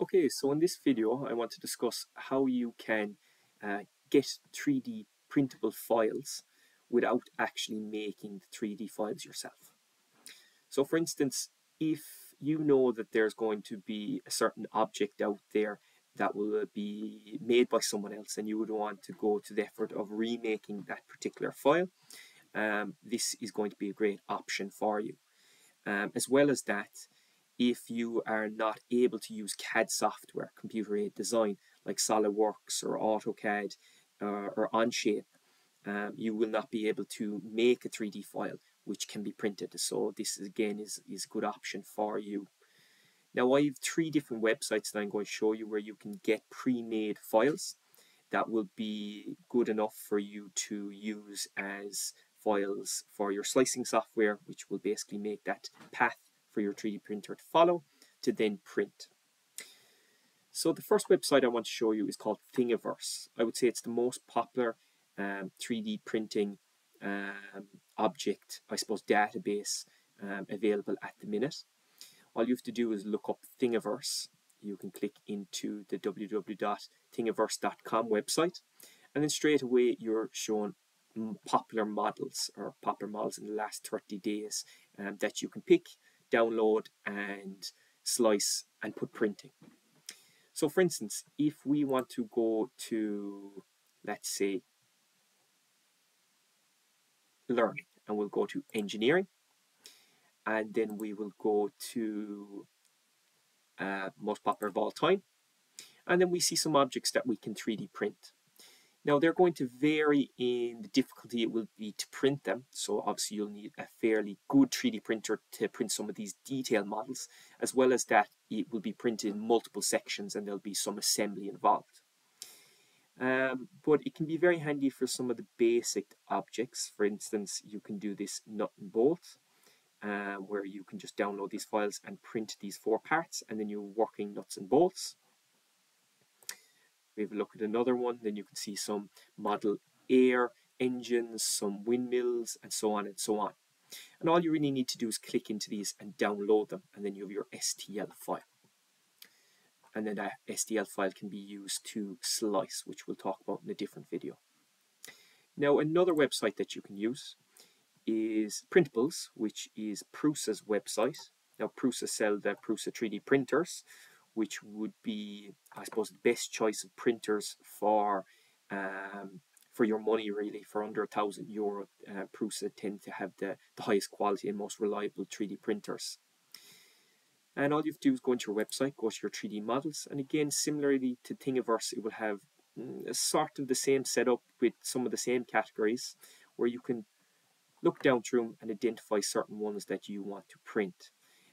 Okay, so in this video I want to discuss how you can uh, get 3D printable files without actually making the 3D files yourself. So for instance, if you know that there's going to be a certain object out there that will be made by someone else and you would want to go to the effort of remaking that particular file, um, this is going to be a great option for you. Um, as well as that, if you are not able to use CAD software, computer aided design, like SolidWorks or AutoCAD uh, or Onshape, um, you will not be able to make a 3D file which can be printed. So this again is, is a good option for you. Now I have three different websites that I'm going to show you where you can get pre-made files that will be good enough for you to use as files for your slicing software, which will basically make that path for your 3D printer to follow to then print. So the first website I want to show you is called Thingiverse. I would say it's the most popular um, 3D printing um, object, I suppose, database um, available at the minute. All you have to do is look up Thingiverse. You can click into the www.thingiverse.com website, and then straight away you're shown popular models or popular models in the last 30 days um, that you can pick download and slice and put printing. So for instance, if we want to go to, let's say, learning, and we'll go to engineering, and then we will go to uh, most popular of all time, and then we see some objects that we can 3D print. Now they're going to vary in the difficulty it will be to print them. So obviously you'll need a fairly good 3D printer to print some of these detailed models, as well as that it will be printed in multiple sections and there'll be some assembly involved. Um, but it can be very handy for some of the basic objects. For instance, you can do this nut and bolt, uh, where you can just download these files and print these four parts, and then you're working nuts and bolts we have a look at another one, then you can see some Model Air engines, some windmills, and so on and so on. And all you really need to do is click into these and download them, and then you have your STL file. And then that STL file can be used to slice, which we'll talk about in a different video. Now, another website that you can use is Printables, which is Prusa's website. Now, Prusa sell the Prusa 3D printers, which would be, I suppose, the best choice of printers for um, for your money, really. For under a thousand euro, uh, Prusa tend to have the, the highest quality and most reliable 3D printers. And all you have to do is go into your website, go to your 3D models, and again, similarly to Thingiverse, it will have mm, sort of the same setup with some of the same categories, where you can look down through them and identify certain ones that you want to print.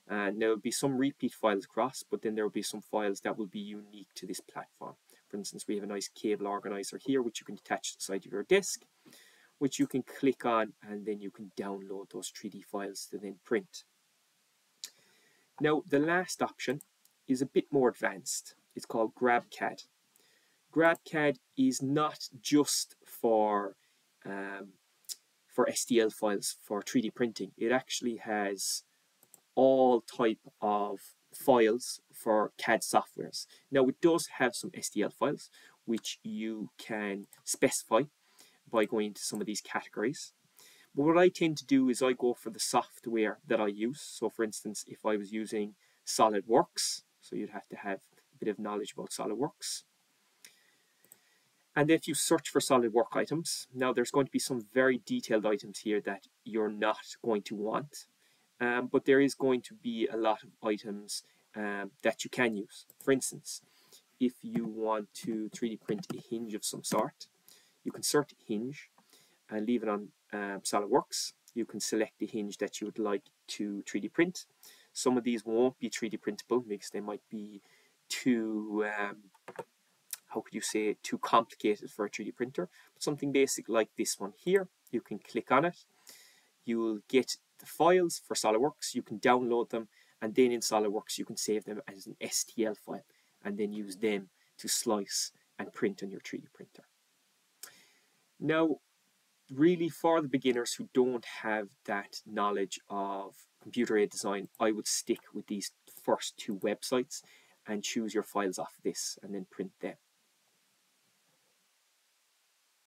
And there will be some repeat files across, but then there will be some files that will be unique to this platform. For instance, we have a nice cable organizer here, which you can attach to the side of your desk, which you can click on, and then you can download those 3D files to then print. Now, the last option is a bit more advanced. It's called GrabCAD. GrabCAD is not just for um, for STL files for 3D printing. It actually has all type of files for CAD softwares. Now it does have some STL files which you can specify by going into some of these categories. But what I tend to do is I go for the software that I use. So for instance, if I was using SolidWorks, so you'd have to have a bit of knowledge about SolidWorks. And if you search for solid work items, now there's going to be some very detailed items here that you're not going to want um, but there is going to be a lot of items um, that you can use. For instance, if you want to 3D print a hinge of some sort, you can search hinge and leave it on um, SolidWorks. You can select the hinge that you would like to 3D print. Some of these won't be 3D printable because they might be too, um, how could you say, too complicated for a 3D printer. But something basic like this one here, you can click on it. You will get the files for SOLIDWORKS, you can download them, and then in SOLIDWORKS you can save them as an STL file, and then use them to slice and print on your 3D printer. Now, really for the beginners who don't have that knowledge of computer aided design, I would stick with these first two websites. and choose your files off this and then print them.